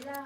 Hola.